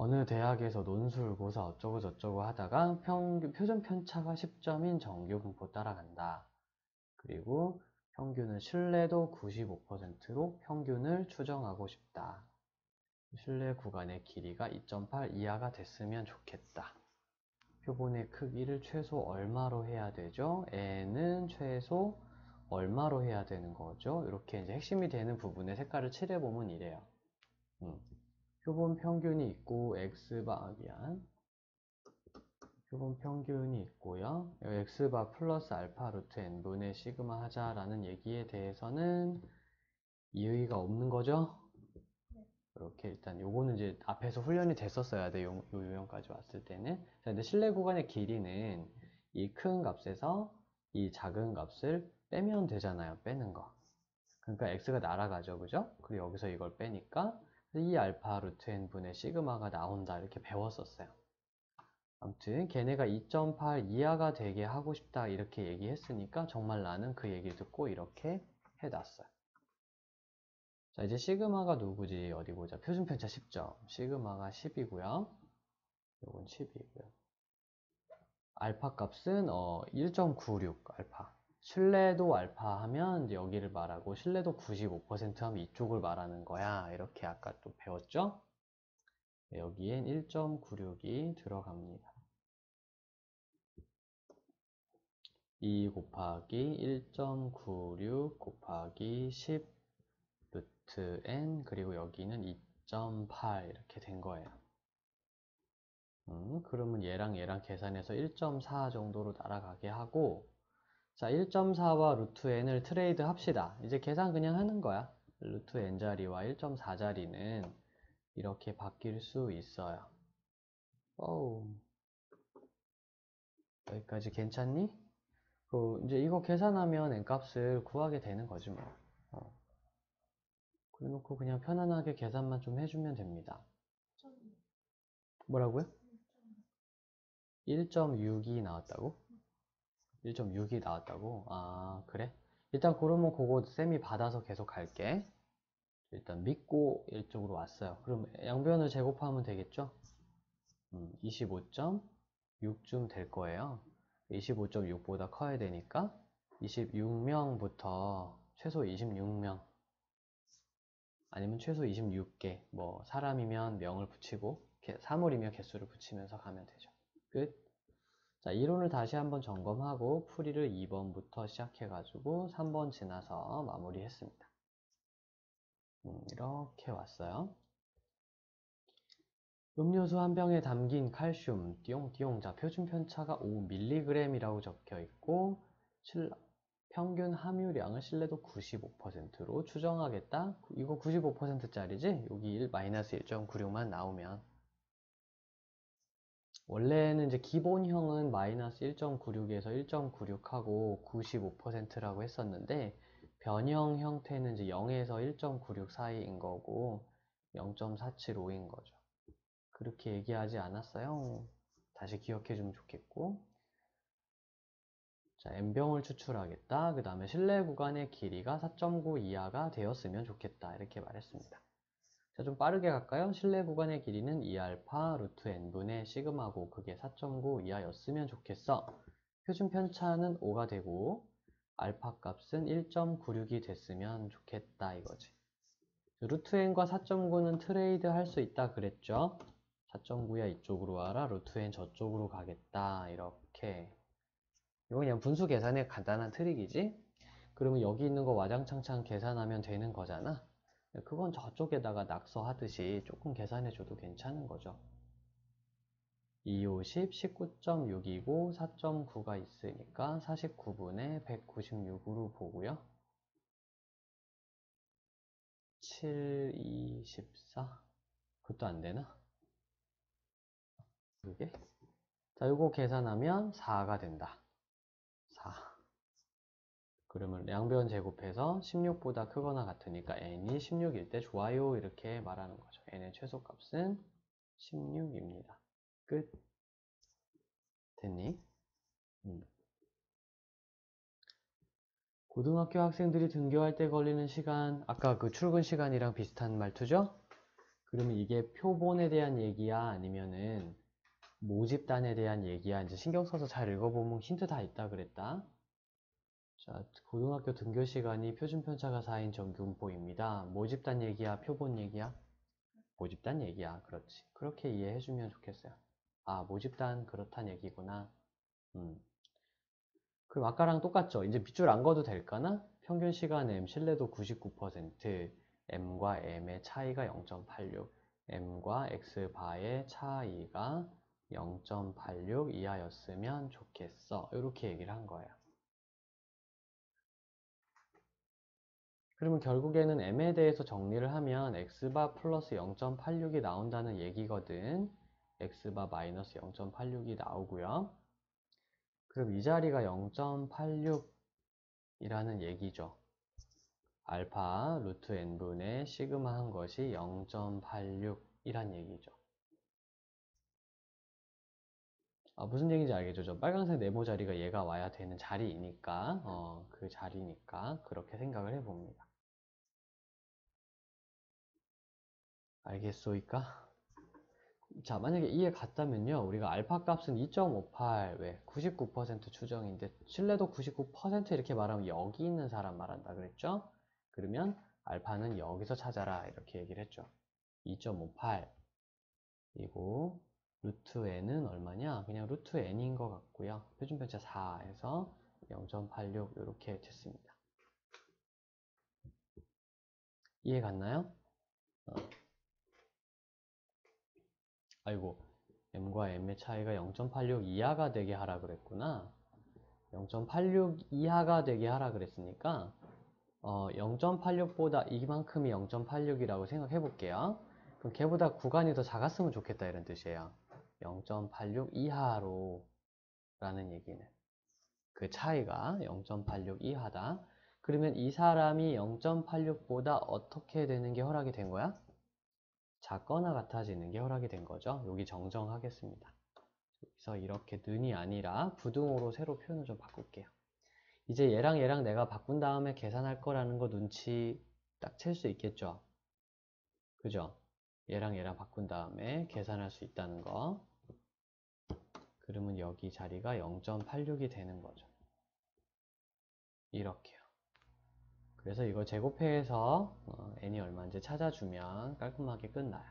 어느 대학에서 논술 고사 어쩌고 저쩌고 하다가 평균, 표준 편차가 10점인 정규 분포 따라간다. 그리고 평균은 신뢰도 95%로 평균을 추정하고 싶다. 신뢰 구간의 길이가 2.8 이하가 됐으면 좋겠다. 표본의 크기를 최소 얼마로 해야 되죠? n은 최소 얼마로 해야 되는 거죠? 이렇게 이제 핵심이 되는 부분에 색깔을 칠해보면 이래요. 음. 표본 평균이 있고 x바 미안 표본 평균이 있고요. x바 플러스 알파 루트 n분의 시그마 하자라는 얘기에 대해서는 이의가 없는 거죠? 이렇게 일단 요거는 이제 앞에서 훈련이 됐었어야 돼 요, 요 유형까지 왔을 때는. 자 근데 실내 구간의 길이는 이 큰 값에서 이 작은 값을 빼면 되잖아요 빼는 거. 그러니까 x가 날아가죠 그죠? 그리고 여기서 이걸 빼니까 이 알파 루트 n분의 시그마가 나온다 이렇게 배웠었어요. 아무튼 걔네가 2.8 이하가 되게 하고 싶다 이렇게 얘기했으니까 정말 나는 그 얘기를 듣고 이렇게 해놨어요. 자 이제 시그마가 누구지 어디 보자 표준 편차 10점 시그마가 10이고요. 요건 10이고요. 알파 값은 어, 1.96 알파 신뢰도 알파 하면 여기를 말하고 신뢰도 95% 하면 이쪽을 말하는 거야. 이렇게 아까 또 배웠죠? 네, 여기엔 1.96이 들어갑니다. 2 곱하기 1.96 곱하기 10 루트 n 그리고 여기는 2.8 이렇게 된 거예요. 음, 그러면 얘랑 얘랑 계산해서 1.4 정도로 날아가게 하고 자, 1.4와 루트 n을 트레이드 합시다. 이제 계산 그냥 하는 거야. 루트 n 자리와 1.4 자리는 이렇게 바뀔 수 있어요. 어우. 여기까지 괜찮니? 그 이제 이거 계산하면 n 값을 구하게 되는 거지 뭐. 어. 그래놓고 그냥 편안하게 계산만 좀 해주면 됩니다. 뭐라고요? 1.6이 나왔다고? 1.6이 나왔다고? 아 그래? 일단 그러면 그거 쌤이 받아서 계속 갈게. 일단 믿고 이쪽으로 왔어요. 그럼 양변을 제곱하면 되겠죠? 음, 25.6쯤 될 거예요. 25.6보다 커야 되니까 26명부터 최소 26명. 아니면 최소 26개. 뭐 사람이면 명을 붙이고 사물이면 개수를 붙이면서 가면 되죠. 끝 자, 이론을 다시 한번 점검하고 풀이를 2번부터 시작해가지고 3번 지나서 마무리했습니다. 음, 이렇게 왔어요. 음료수 한 병에 담긴 칼슘 띠용띠용 자 표준 편차가 5mg이라고 적혀 있고 실, 평균 함유량을 신뢰도 95%로 추정하겠다. 이거 95%짜리지? 여기 1, 마이너스 1.96만 나오면 원래는 이제 기본형은 마이너스 1.96에서 1.96하고 95%라고 했었는데 변형 형태는 이제 0에서 1.96 사이인 거고 0.475인 거죠. 그렇게 얘기하지 않았어요? 다시 기억해 주면 좋겠고 자, N병을 추출하겠다. 그 다음에 실내 구간의 길이가 4.9 이하가 되었으면 좋겠다. 이렇게 말했습니다. 자, 좀 빠르게 갈까요? 신뢰 구간의 길이는 2알파 루트 n분의 시그마고 그게 4.9 이하였으면 좋겠어. 표준 편차는 5가 되고 알파 값은 1.96이 됐으면 좋겠다 이거지. 루트 n과 4.9는 트레이드 할 수 있다 그랬죠? 4.9야 이쪽으로 와라 루트 n 저쪽으로 가겠다 이렇게 이거 그냥 분수 계산의 간단한 트릭이지? 그러면 여기 있는 거 와장창창 계산하면 되는 거잖아 네, 그건 저쪽에다가 낙서하듯이 조금 계산해줘도 괜찮은 거죠. 2, 50, 19.6이고 4.9가 있으니까 49분의 196으로 보고요. 7, 2, 14 그것도 안 되나? 그게? 자, 이거 계산하면 4가 된다. 4. 그러면 양변 제곱해서 16보다 크거나 같으니까 n이 16일 때 좋아요 이렇게 말하는 거죠. n의 최소값은 16입니다. 끝. 됐니? 음. 고등학교 학생들이 등교할 때 걸리는 시간 아까 그 출근 시간이랑 비슷한 말투죠? 그러면 이게 표본에 대한 얘기야? 아니면은 모집단에 대한 얘기야? 이제 신경 써서 잘 읽어보면 힌트 다 있다 그랬다. 자, 고등학교 등교 시간이 표준 편차가 4인 정규분포입니다. 모집단 얘기야? 표본 얘기야? 모집단 얘기야. 그렇지. 그렇게 이해해 주면 좋겠어요. 아, 모집단 그렇단 얘기구나. 음. 그럼 아까랑 똑같죠? 이제 밑줄 안 그어도 될까나? 평균 시간 M, 신뢰도 99%, M과 M의 차이가 0.86, M과 X바의 차이가 0.86 이하였으면 좋겠어. 이렇게 얘기를 한 거예요. 그러면 결국에는 M에 대해서 정리를 하면 X바 플러스 0.86이 나온다는 얘기거든. X바 마이너스 0.86이 나오고요. 그럼 이 자리가 0.86이라는 얘기죠. 알파 루트 n분의 시그마 한 것이 0.86이란 얘기죠. 아, 무슨 얘기인지 알겠죠? 저 빨간색 네모 자리가 얘가 와야 되는 자리이니까 어, 그 자리니까 그렇게 생각을 해봅니다. 알겠소이까? 자, 만약에 이해 갔다면요. 우리가 알파 값은 2.58, 왜? 99% 추정인데, 신뢰도 99% 이렇게 말하면 여기 있는 사람 말한다 그랬죠? 그러면 알파는 여기서 찾아라. 이렇게 얘기를 했죠. 2.58. 그리고 루트 n은 얼마냐? 그냥 루트 n인 것 같고요. 표준편차 4에서 0.86 이렇게 됐습니다. 이해 갔나요? 어. 아이고 m과 m의 차이가 0.86 이하가 되게 하라 그랬구나. 0.86 이하가 되게 하라 그랬으니까 어, 0.86보다 이만큼이 0.86이라고 생각해 볼게요. 그럼 걔보다 구간이 더 작았으면 좋겠다 이런 뜻이에요. 0.86 이하로 라는 얘기는. 그 차이가 0.86 이하다. 그러면 이 사람이 0.86보다 어떻게 되는 게 허락이 된 거야? 작거나 같아지는 게 허락이 된 거죠. 여기 정정하겠습니다. 여기서 이렇게 는이 아니라 부등호로 새로 표현을 좀 바꿀게요. 이제 얘랑 얘랑 내가 바꾼 다음에 계산할 거라는 거 눈치 딱 챌 수 있겠죠. 그죠? 얘랑 얘랑 바꾼 다음에 계산할 수 있다는 거. 그러면 여기 자리가 0.86이 되는 거죠. 이렇게요. 그래서 이거 제곱해서 어, n이 얼마인지 찾아주면 깔끔하게 끝나요.